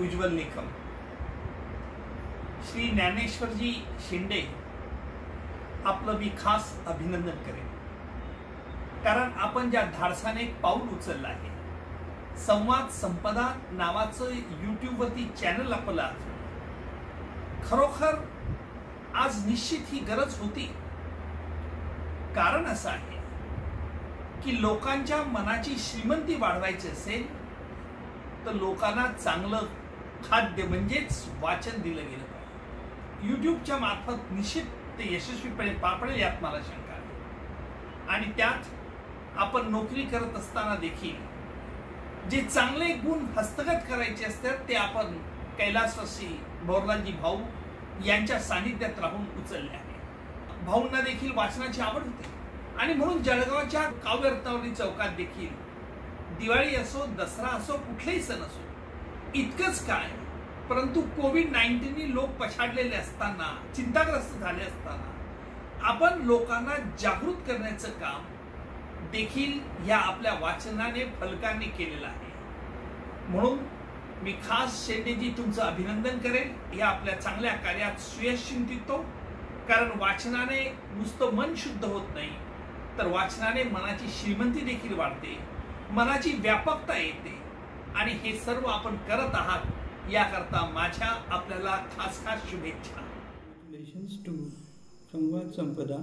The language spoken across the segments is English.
उज्ज्वल निकम। श्री ज्ञानेश्वरजी शिंदे आपलं मी खास अभिनंदन करेन. कारण आपण ज्या धाडसाने पाऊल उचललं आहे संवाद संपदा नावाचं युट्यूबवरती चॅनल आपलं खरोखर आज निश्चित ही गरज होती. कारण असं आहे की लोकांच्या मनाची श्रीमंती वाढवायची असेल तर लोकांना चांगलं खाद्य म्हणजेच वाचन दिलं गेलं पाहिजे. युट्यूबच्या मार्फत निश्चित ते यशस्वीपणे पार पडेल यात मला शंका आहे. आणि त्यात आपण नोकरी करत असताना देखील जे चांगले गुण हस्तगत करायचे असतात ते आपण कैलासवासी बोरलाजी भाऊ यांच्या सानिध्यात राहून उचलले आहे. भाऊंना देखील वाचनाची आवड होती. आणि म्हणून जळगावच्या काव्यरत्नावरी चौकात देखील दिवाळी असो दसरा असो कुठलेही सण असो इतकंच काय? परंतु कोविड नाईन्टीननी लोक पछाडलेले असताना चिंताग्रस्त झाले असताना आपण लोकांना जागृत करण्याचं काम देखील या आपल्या वाचनाने फलकांनी केलेलं आहे. म्हणून मी खास शेंडेजी तुमचं अभिनंदन करेल या आपल्या चांगल्या कार्यात सुयश चिंतितो कारण वाचनाने नुसतं मन शुद्ध होत नाही तर वाचनाने मनाची श्रीमंती देखील वाढते. मनाची व्यापकता येते. आणि हे सर्व आपण करत आहात याकरता माझ्या आपल्याला खास खास शुभेच्छा. Congratulations to Samvad Sampada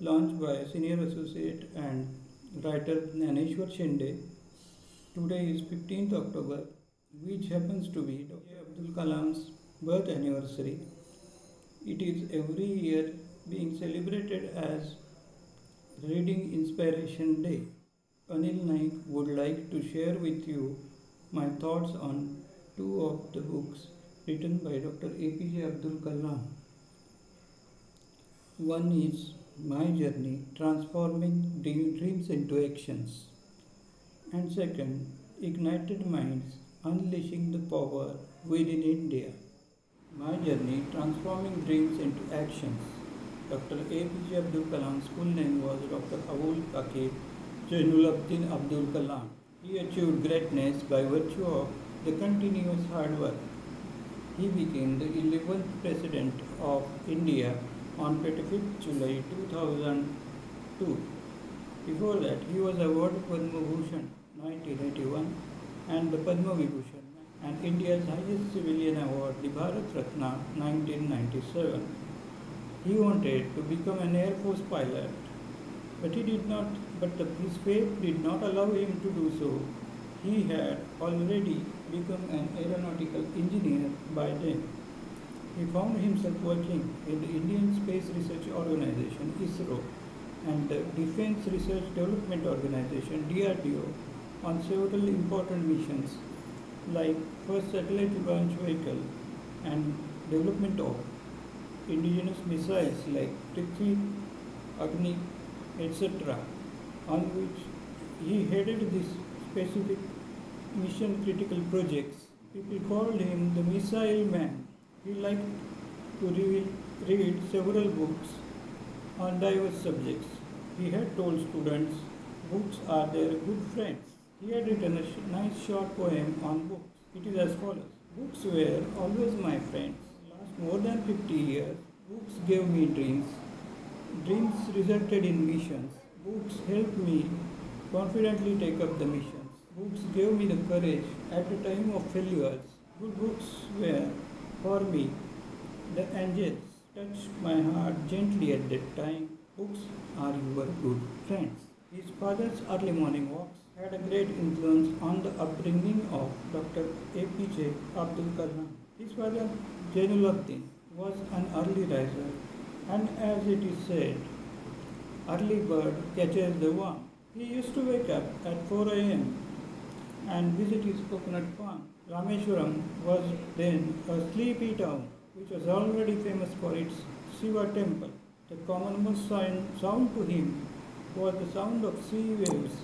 launch by senior associate and writer Dnyaneshwar Shende today is fifteenth October which happens to be doctor Abdul Kalam's birth anniversary it is every year being celebrated as reading inspiration day Anil Naik would like to share with you my thoughts on two of the books written by Dr. APJ Abdul Kalam. One is My Journey Transforming Dreams into Actions, and second, Ignited Minds Unleashing the Power Within India. My Journey Transforming Dreams into Actions. Dr. APJ Abdul Kalam's full name was Dr. Abul Pakir Jainulabdin Abdul Kalam. He achieved greatness by virtue of the continuous hard work. He became the 11th President of India on 25th July 2002. Before that, he was awarded Padma Bhushan 1981 and the Padma Vibhushan and India's highest civilian award, the Bharat Ratna 1997. He wanted to become an Air Force pilot, but he did not. But the, faith did not allow him to do so. He had already become an aeronautical engineer by then. He found himself working in the Indian Space Research Organization ISRO and the Defense Research Development Organization DRDO on several important missions like first satellite launch vehicle and development of indigenous missiles like Prithvi, Agni, etc. on which he headed these specific mission critical projects. People called him the missile man. He liked to read, read several books on diverse subjects. He had told students books are their good friends. He had written a sh- nice short poem on books. It is as follows Books were always my friends. Last more than 50 years, books gave me dreams. Dreams resulted in missions. Books helped me confidently take up the missions. Books gave me the courage at the time of failures. Good books were for me. The angels touched my heart gently at that time. Books are your good friends. His father's early morning walks had a great influence on the upbringing of Dr. APJ Abdul Kalam. His father, Jainuluddin, was an early riser, and as it is said, early bird catches the worm. He used to wake up at 4 a.m. and visit his coconut farm. Rameshwaram was then a sleepy town, which was already famous for its Shiva temple. The commonest sound, sound to him was the sound of sea waves,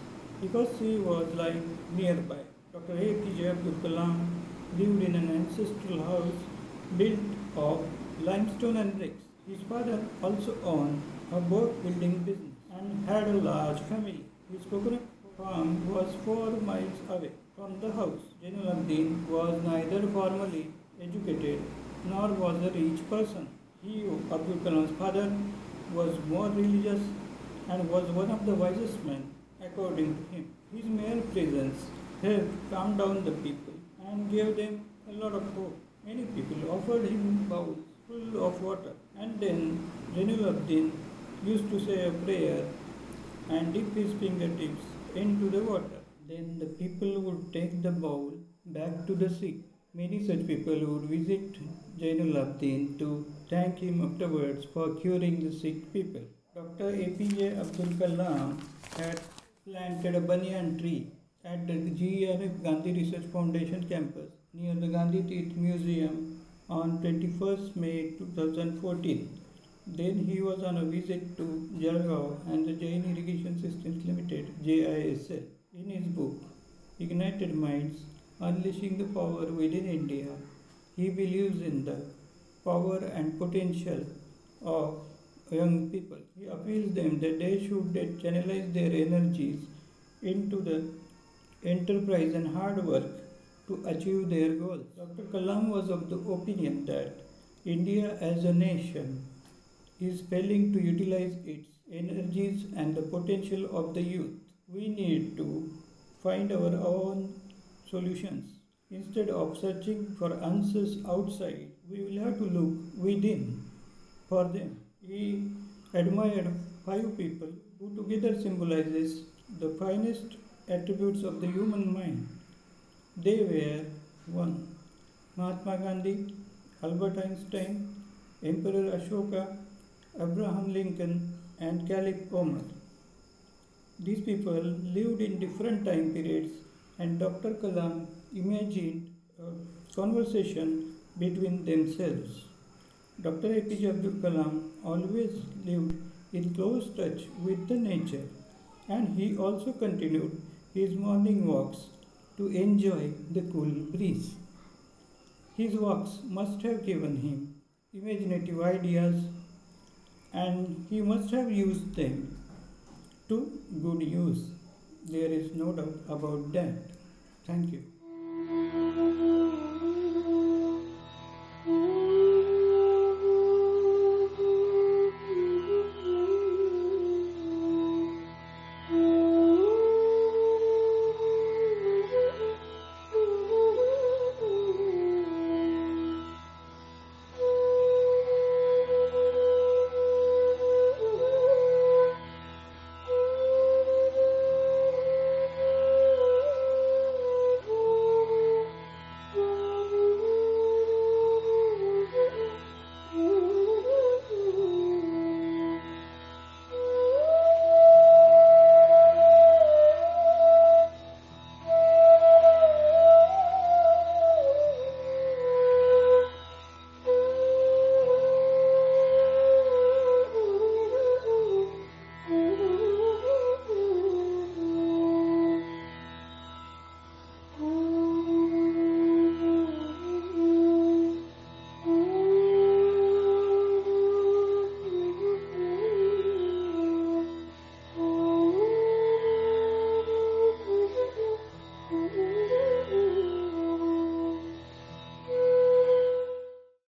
because sea was lying nearby. Dr. A.P.J. Abdul Kalam lived in an ancestral house built of limestone and bricks. His father also owned a boat building business and had a large family. His coconut farm was four miles away from the house. Jainuddin was neither formally educated nor was a rich person. He, Abdul Kalam's father, was more religious and was one of the wisest men, according to him. His mere presence helped calm down the people and gave them a lot of hope. Many people offered him bowls full of water, and then Zainul Abdin used to say a prayer and dip his fingertips into the water. Then the people would take the bowl back to the sea. Many such people would visit Zainul Abdin to thank him afterwards for curing the sick people. Dr. APJ Abdul Kalam had planted a banyan tree at the GERF Gandhi Research Foundation campus near the Gandhi Teerth Museum on 21st May 2014. Then he was on a visit to Jalgaon and the Jain Irrigation Systems Limited JISL. In his book Ignited Minds Unleashing the Power Within India, he believes in the power and potential of young people. He appeals them that they should channelize their energies into the enterprise and hard work to achieve their goals. Dr. Kalam was of the opinion that India as a nation is failing to utilize its energies and the potential of the youth. We need to find our own solutions. Instead of searching for answers outside, we will have to look within for them. He admired five people who together symbolizes the finest attributes of the human mind. They were 1. Mahatma Gandhi, Albert Einstein, Emperor Ashoka, Abraham Lincoln, and Caliph Omar. These people lived in different time periods, and Dr. Kalam imagined a conversation between themselves. Dr. APJ Abdul Kalam always lived in close touch with the nature, and he also continued his morning walks to enjoy the cool breeze. His walks must have given him imaginative ideas and he must have used them to good use. There is no doubt about that. Thank you.